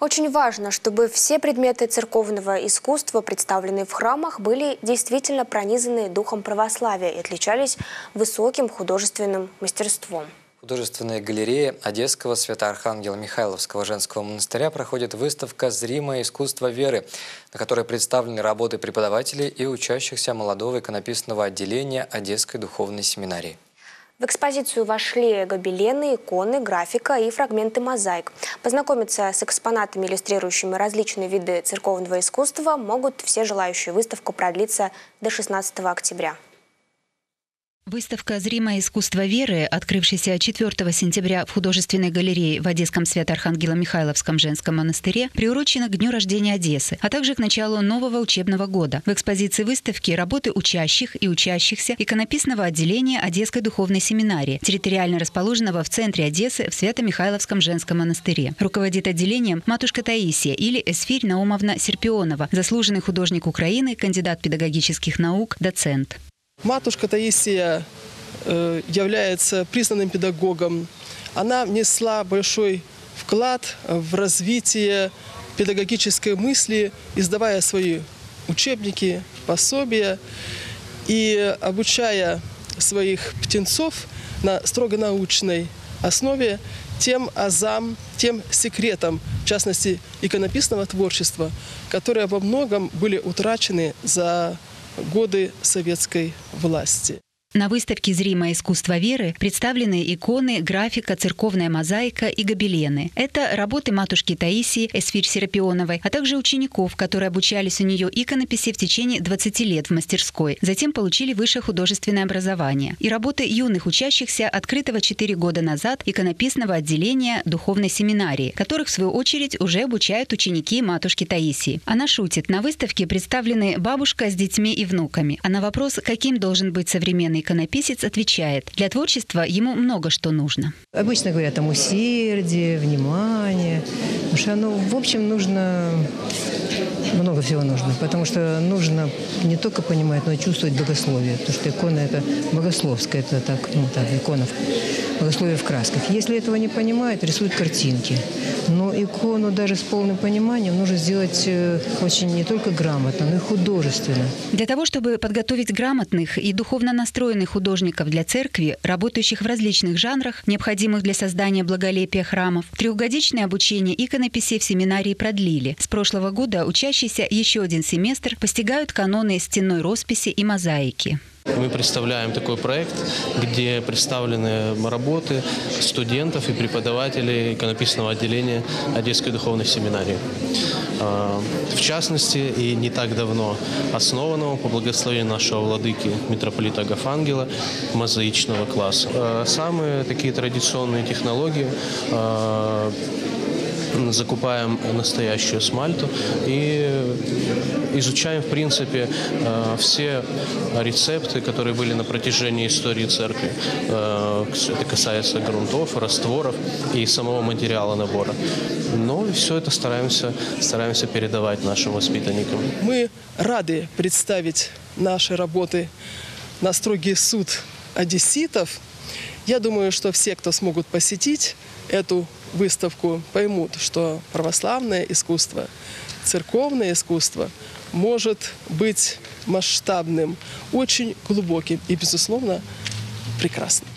Очень важно, чтобы все предметы церковного искусства, представленные в храмах, были действительно пронизаны духом православия и отличались высоким художественным мастерством. художественной галерее Одесского свято-архангела Михайловского женского монастыря проходит выставка «Зримое искусство веры», на которой представлены работы преподавателей и учащихся молодого иконописного отделения Одесской духовной семинарии. В экспозицию вошли гобелены, иконы, графика и фрагменты мозаик. Познакомиться с экспонатами, иллюстрирующими различные виды церковного искусства, могут все желающие. Выставку продлится до 16 октября. Выставка «Зримое искусство веры», открывшаяся 4 сентября в художественной галерее в Одесском Свято-Архангело-Михайловском женском монастыре, приурочена к Дню рождения Одессы, а также к началу нового учебного года. В экспозиции выставки работы учащих и учащихся иконописного отделения Одесской духовной семинарии, территориально расположенного в центре Одессы в Свято-Михайловском женском монастыре. Руководит отделением матушка Таисия или Эсфирь Наумовна Серпионова, заслуженный художник Украины, кандидат педагогических наук, доцент. Матушка Таисия э, является признанным педагогом. Она внесла большой вклад в развитие педагогической мысли, издавая свои учебники, пособия и обучая своих птенцов на строго научной основе тем азам, тем секретам, в частности, иконописного творчества, которые во многом были утрачены за годы советской власти. На выставке «Зримое искусство веры» представлены иконы, графика, церковная мозаика и гобелены. Это работы матушки Таисии Эсфирь Серапионовой, а также учеников, которые обучались у нее иконописи в течение 20 лет в мастерской. Затем получили высшее художественное образование. И работы юных учащихся открытого 4 года назад иконописного отделения духовной семинарии, которых, в свою очередь, уже обучают ученики матушки Таисии. Она шутит. На выставке представлены бабушка с детьми и внуками. А на вопрос, каким должен быть современный иконописец отвечает, для творчества ему много что нужно. Обычно говорят там усердие, внимание, потому что оно, в общем, нужно много всего нужно, потому что нужно не только понимать, но и чувствовать богословие, потому что икона это богословская, это так, ну так, икона, богословие в красках. Если этого не понимают, рисуют картинки. Но икону даже с полным пониманием нужно сделать э, очень не только грамотно, но и художественно. Для того, чтобы подготовить грамотных и духовно настроенных художников для церкви, работающих в различных жанрах, необходимых для создания благолепия храмов, трехгодичное обучение иконописи в семинарии продлили. С прошлого года учащиеся еще один семестр постигают каноны стенной росписи и мозаики. Мы представляем такой проект, где представлены работы студентов и преподавателей иконописного отделения Одесской духовной семинарии. А, в частности, и не так давно основанного по благословению нашего владыки митрополита Агафангела мозаичного класса. А, самые такие традиционные технологии а, закупаем настоящую смальту и изучаем, в принципе, э, все рецепты, которые были на протяжении истории церкви. Э, это касается грунтов, растворов и самого материала набора. Но все это стараемся, стараемся передавать нашим воспитанникам. Мы рады представить наши работы на строгий суд одесситов. Я думаю, что все, кто смогут посетить эту выставку, поймут, что православное искусство, церковное искусство может быть масштабным, очень глубоким и, безусловно, прекрасным.